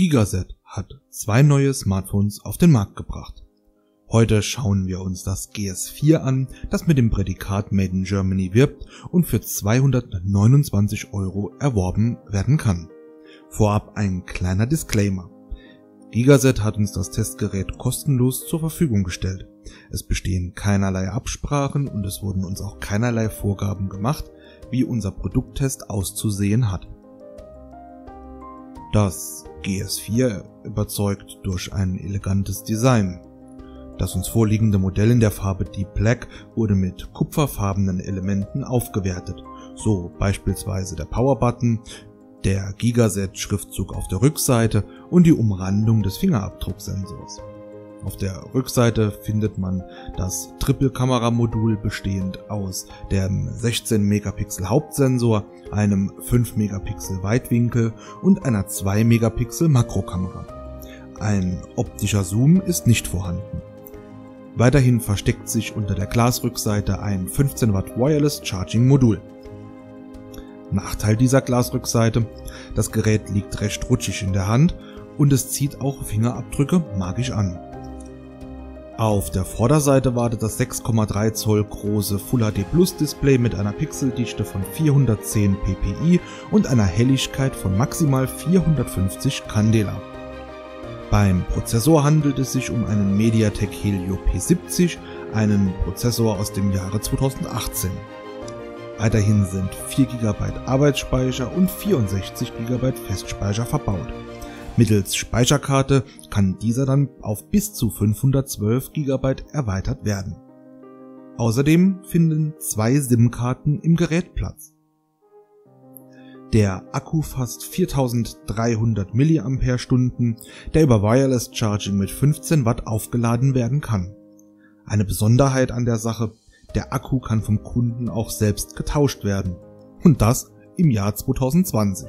Gigaset hat zwei neue Smartphones auf den Markt gebracht. Heute schauen wir uns das GS4 an, das mit dem Prädikat Made in Germany wirbt und für 229 Euro erworben werden kann. Vorab ein kleiner Disclaimer. Gigaset hat uns das Testgerät kostenlos zur Verfügung gestellt. Es bestehen keinerlei Absprachen und es wurden uns auch keinerlei Vorgaben gemacht, wie unser Produkttest auszusehen hat. Das GS4 überzeugt durch ein elegantes Design. Das uns vorliegende Modell in der Farbe Deep Black wurde mit kupferfarbenen Elementen aufgewertet, so beispielsweise der Power-Button, der Gigaset-Schriftzug auf der Rückseite und die Umrandung des Fingerabdrucksensors. Auf der Rückseite findet man das Triple-Kamera-Modul bestehend aus dem 16 Megapixel Hauptsensor, einem 5 Megapixel Weitwinkel und einer 2 Megapixel Makrokamera. Ein optischer Zoom ist nicht vorhanden. Weiterhin versteckt sich unter der Glasrückseite ein 15 Watt Wireless Charging Modul. Nachteil dieser Glasrückseite, das Gerät liegt recht rutschig in der Hand und es zieht auch Fingerabdrücke magisch an. Auf der Vorderseite wartet das 6,3 Zoll große Full HD Plus Display mit einer Pixeldichte von 410 ppi und einer Helligkeit von maximal 450 Candela. Beim Prozessor handelt es sich um einen MediaTek Helio P70, einen Prozessor aus dem Jahre 2018. Weiterhin sind 4 GB Arbeitsspeicher und 64 GB Festspeicher verbaut. Mittels Speicherkarte kann dieser dann auf bis zu 512 GB erweitert werden. Außerdem finden zwei SIM-Karten im Gerät Platz. Der Akku fasst 4300 mAh, der über Wireless Charging mit 15 Watt aufgeladen werden kann. Eine Besonderheit an der Sache, der Akku kann vom Kunden auch selbst getauscht werden. Und das im Jahr 2020.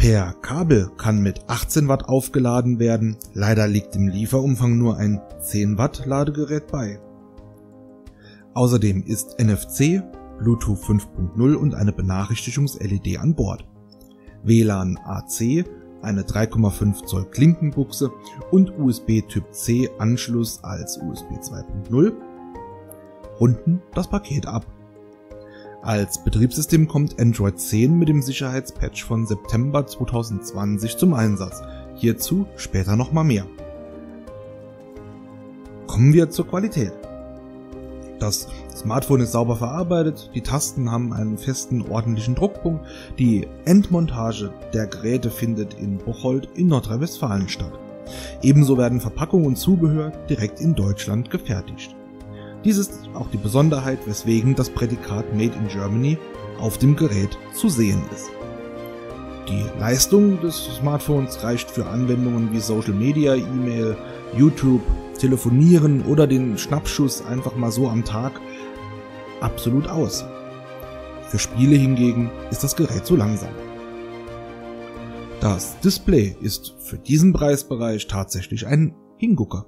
Per Kabel kann mit 18 Watt aufgeladen werden, leider liegt im Lieferumfang nur ein 10 Watt Ladegerät bei. Außerdem ist NFC, Bluetooth 5.0 und eine Benachrichtigungs-LED an Bord. WLAN AC, eine 3,5 Zoll Klinkenbuchse und USB Typ C Anschluss als USB 2.0 runden das Paket ab. Als Betriebssystem kommt Android 10 mit dem Sicherheitspatch von September 2020 zum Einsatz. Hierzu später nochmal mehr. Kommen wir zur Qualität. Das Smartphone ist sauber verarbeitet, die Tasten haben einen festen ordentlichen Druckpunkt, die Endmontage der Geräte findet in Bocholt in Nordrhein-Westfalen statt. Ebenso werden Verpackung und Zubehör direkt in Deutschland gefertigt. Dies ist auch die Besonderheit, weswegen das Prädikat Made in Germany auf dem Gerät zu sehen ist. Die Leistung des Smartphones reicht für Anwendungen wie Social Media, E-Mail, YouTube, Telefonieren oder den Schnappschuss einfach mal so am Tag absolut aus. Für Spiele hingegen ist das Gerät zu langsam. Das Display ist für diesen Preisbereich tatsächlich ein Hingucker.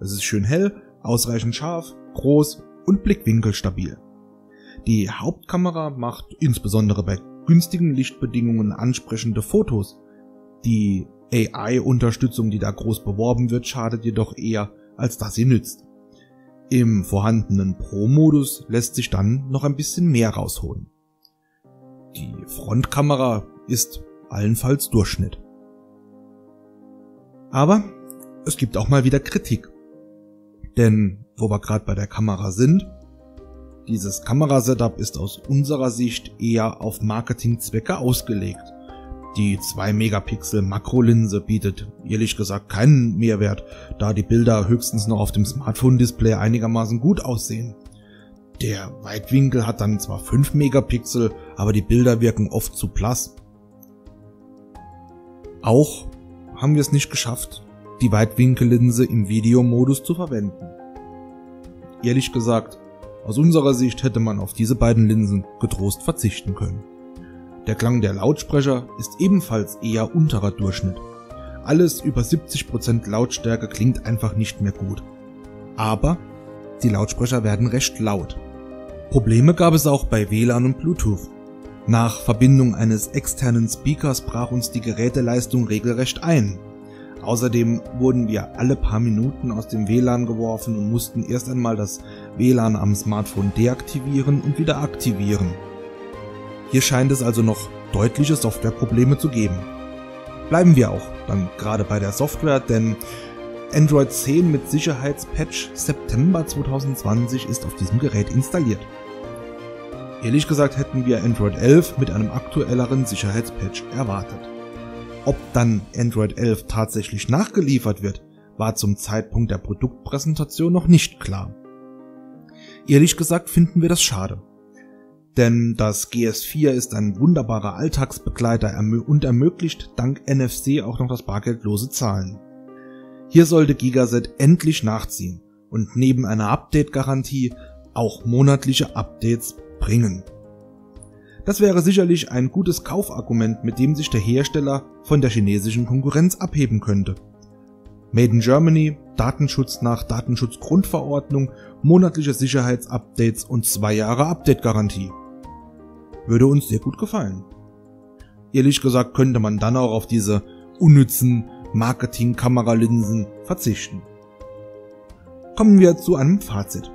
Es ist schön hell, ausreichend scharf, groß und blickwinkelstabil. Die Hauptkamera macht insbesondere bei günstigen Lichtbedingungen ansprechende Fotos. Die AI-Unterstützung, die da groß beworben wird, schadet jedoch eher, als dass sie nützt. Im vorhandenen Pro-Modus lässt sich dann noch ein bisschen mehr rausholen. Die Frontkamera ist allenfalls Durchschnitt. Aber es gibt auch mal wieder Kritik. Denn wo wir gerade bei der Kamera sind, dieses Kamerasetup ist aus unserer Sicht eher auf Marketingzwecke ausgelegt. Die 2 Megapixel Makrolinse bietet ehrlich gesagt keinen Mehrwert, da die Bilder höchstens noch auf dem Smartphone-Display einigermaßen gut aussehen. Der Weitwinkel hat dann zwar 5 Megapixel, aber die Bilder wirken oft zu blass. Auch haben wir es nicht geschafft, die Weitwinkellinse im Videomodus zu verwenden. Ehrlich gesagt, aus unserer Sicht hätte man auf diese beiden Linsen getrost verzichten können. Der Klang der Lautsprecher ist ebenfalls eher unterer Durchschnitt. Alles über 70% Lautstärke klingt einfach nicht mehr gut. Aber die Lautsprecher werden recht laut. Probleme gab es auch bei WLAN und Bluetooth. Nach Verbindung eines externen Speakers brach uns die Geräteleistung regelrecht ein. Außerdem wurden wir alle paar Minuten aus dem WLAN geworfen und mussten erst einmal das WLAN am Smartphone deaktivieren und wieder aktivieren. Hier scheint es also noch deutliche Softwareprobleme zu geben. Bleiben wir auch dann gerade bei der Software, denn Android 10 mit Sicherheitspatch September 2020 ist auf diesem Gerät installiert. Ehrlich gesagt hätten wir Android 11 mit einem aktuelleren Sicherheitspatch erwartet. Ob dann Android 11 tatsächlich nachgeliefert wird, war zum Zeitpunkt der Produktpräsentation noch nicht klar. Ehrlich gesagt finden wir das schade. Denn das GS4 ist ein wunderbarer Alltagsbegleiter und ermöglicht dank NFC auch noch das bargeldlose Zahlen. Hier sollte Gigaset endlich nachziehen und neben einer Update-Garantie auch monatliche Updates bringen. Das wäre sicherlich ein gutes Kaufargument, mit dem sich der Hersteller von der chinesischen Konkurrenz abheben könnte. Made in Germany, Datenschutz nach Datenschutzgrundverordnung, monatliche Sicherheitsupdates und zwei Jahre Update-Garantie. Würde uns sehr gut gefallen. Ehrlich gesagt könnte man dann auch auf diese unnützen Marketing-Kameralinsen verzichten. Kommen wir zu einem Fazit.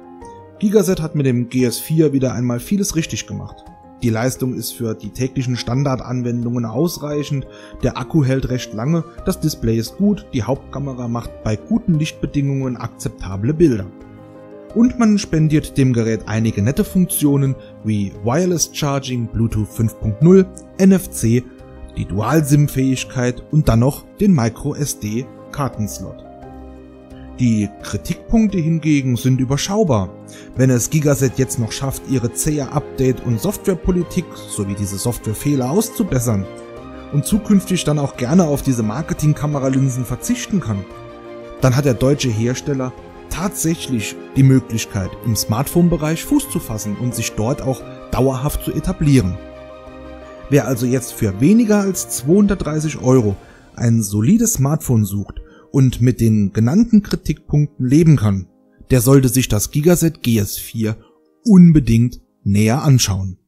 Gigaset hat mit dem GS4 wieder einmal vieles richtig gemacht. Die Leistung ist für die täglichen Standardanwendungen ausreichend, der Akku hält recht lange, das Display ist gut, die Hauptkamera macht bei guten Lichtbedingungen akzeptable Bilder. Und man spendiert dem Gerät einige nette Funktionen wie Wireless Charging, Bluetooth 5.0, NFC, die Dual-SIM-Fähigkeit und dann noch den MicroSD-Kartenslot. Die Kritikpunkte hingegen sind überschaubar. Wenn es Gigaset jetzt noch schafft, ihre zähe Update- und Softwarepolitik sowie diese Softwarefehler auszubessern und zukünftig dann auch gerne auf diese Marketing-Kameralinsen verzichten kann, dann hat der deutsche Hersteller tatsächlich die Möglichkeit, im Smartphone-Bereich Fuß zu fassen und sich dort auch dauerhaft zu etablieren. Wer also jetzt für weniger als 230 Euro ein solides Smartphone sucht und mit den genannten Kritikpunkten leben kann, der sollte sich das Gigaset GS4 unbedingt näher anschauen.